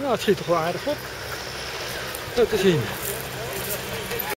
Nou, het schiet toch wel aardig op. Zo te zien.